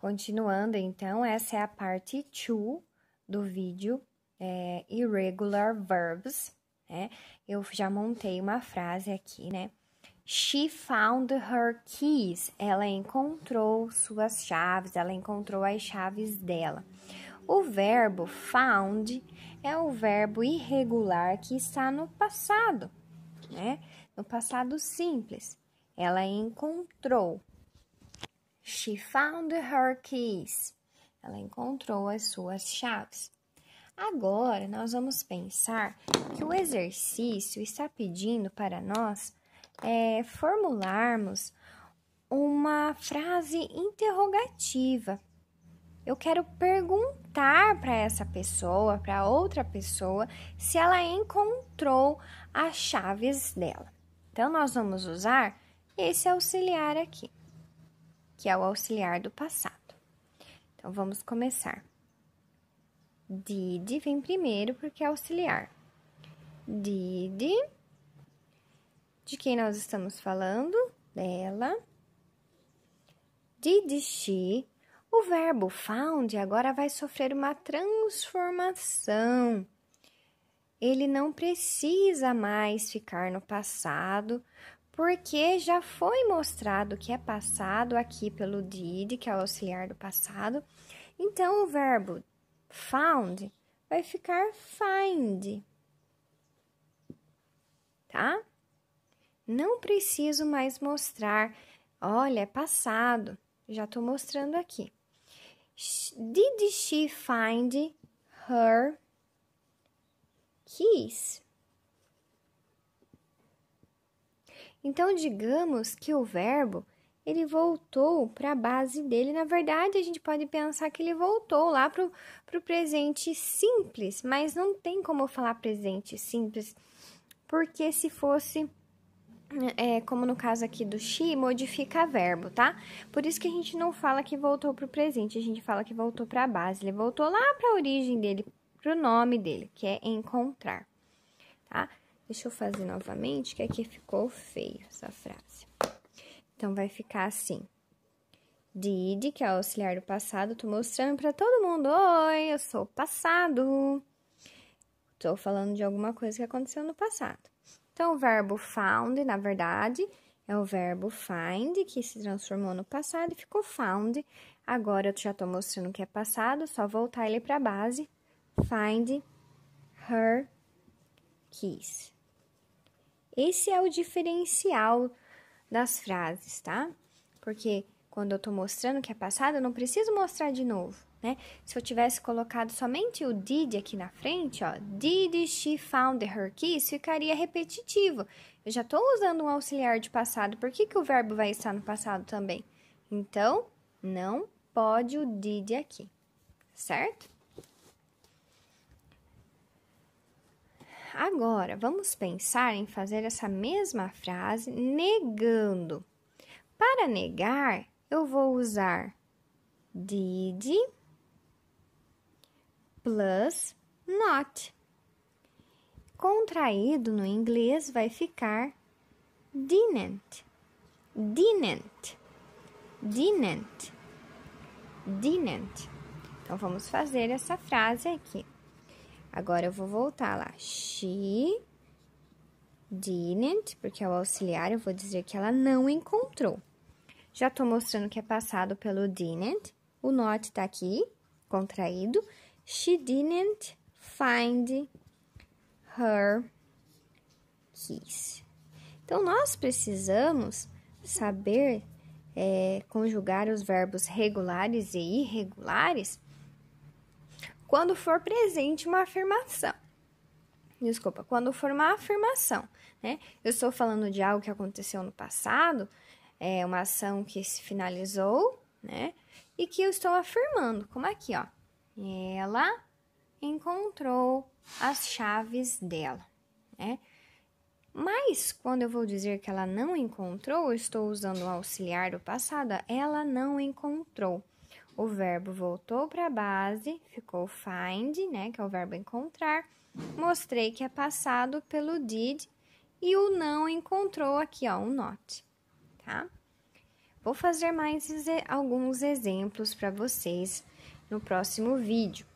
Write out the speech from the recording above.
Continuando, então, essa é a parte 2 do vídeo é, Irregular Verbs, né? Eu já montei uma frase aqui, né? She found her keys. Ela encontrou suas chaves, ela encontrou as chaves dela. O verbo found é o verbo irregular que está no passado, né? No passado simples. Ela encontrou. She found her keys. Ela encontrou as suas chaves. Agora, nós vamos pensar que o exercício está pedindo para nós é, formularmos uma frase interrogativa. Eu quero perguntar para essa pessoa, para outra pessoa, se ela encontrou as chaves dela. Então, nós vamos usar esse auxiliar aqui, que é o auxiliar do passado. Então, vamos começar. Did vem primeiro porque é auxiliar. Did de quem nós estamos falando? Dela. Did she? O verbo found agora vai sofrer uma transformação. Ele não precisa mais ficar no passado, porque já foi mostrado que é passado aqui pelo did, que é o auxiliar do passado. Então, o verbo found vai ficar find. Tá? Não preciso mais mostrar. Olha, é passado. Já estou mostrando aqui. Did she find her keys? Então, digamos que o verbo ele voltou para a base dele. Na verdade, a gente pode pensar que ele voltou lá para o presente simples, mas não tem como falar presente simples, porque se fosse é, como no caso aqui do she, modifica verbo, tá? Por isso que a gente não fala que voltou para o presente, a gente fala que voltou para a base. Ele voltou lá para a origem dele, para o nome dele, que é encontrar, tá? Deixa eu fazer novamente, que aqui ficou feio essa frase. Então, vai ficar assim. Did, que é o auxiliar do passado, tô mostrando para todo mundo. Oi, eu sou passado. Tô falando de alguma coisa que aconteceu no passado. Então, o verbo found, na verdade, é o verbo find, que se transformou no passado e ficou found. Agora, eu já estou mostrando que é passado, só voltar ele para a base. Find her keys. Esse é o diferencial das frases, tá? Porque quando eu estou mostrando que é passado, eu não preciso mostrar de novo né? Se eu tivesse colocado somente o did aqui na frente, ó, did she found her keys, ficaria repetitivo. Eu já estou usando um auxiliar de passado, por que, que o verbo vai estar no passado também? Então, não pode o did aqui, certo? Agora, vamos pensar em fazer essa mesma frase negando. Para negar, eu vou usar did plus not. Contraído no inglês vai ficar didn't, didn't, didn't, didn't. Então, vamos fazer essa frase aqui. Agora, eu vou voltar lá. She didn't, porque é o auxiliar, eu vou dizer que ela não encontrou. Já estou mostrando que é passado pelo didn't. O not está aqui, contraído. She didn't find her keys. Então, nós precisamos saber é, conjugar os verbos regulares e irregulares quando for presente uma afirmação. Desculpa, quando for uma afirmação, né? Eu estou falando de algo que aconteceu no passado, é uma ação que se finalizou, né? E que eu estou afirmando, como aqui, ó. Ela encontrou as chaves dela, né? Mas quando eu vou dizer que ela não encontrou, eu estou usando o auxiliar do passado, ela não encontrou. O verbo voltou para a base, ficou find, né, que é o verbo encontrar. Mostrei que é passado pelo did e o não encontrou aqui, ó, o not, tá? Vou fazer mais alguns exemplos para vocês no próximo vídeo.